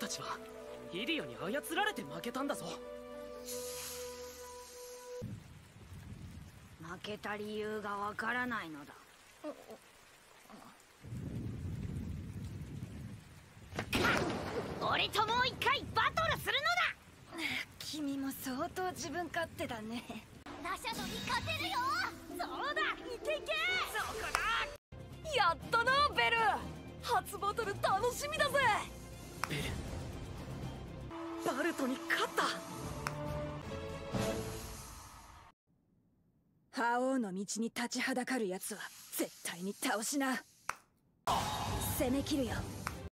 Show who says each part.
Speaker 1: 僕たちはイリアに操られて負けたんだぞ。
Speaker 2: 負けた理由がわからないのだ。俺ともう一回バトルするのだ！
Speaker 3: 君も相当自分勝手だね。
Speaker 2: ラシャドに勝てるよ！そうだ！いけいけ！そこだ
Speaker 3: やったなベル！初バトル楽しみだぜ
Speaker 1: バルトに勝った。
Speaker 3: 覇王の道に立ちはだかる奴は絶対に倒しな。攻めきるよ。